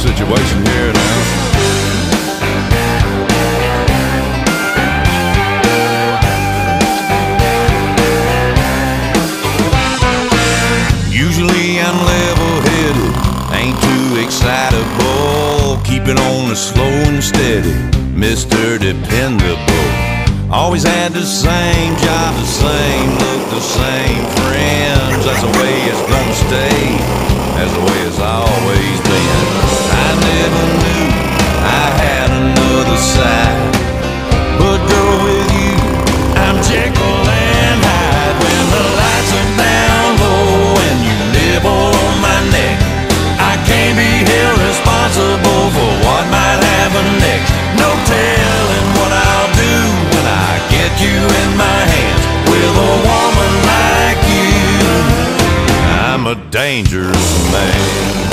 situation here now. Usually I'm level-headed, ain't too excitable. Keeping on the slow and steady, Mr. Dependable. Always had the same job, the same look, the same friends. That's the way dangerous man.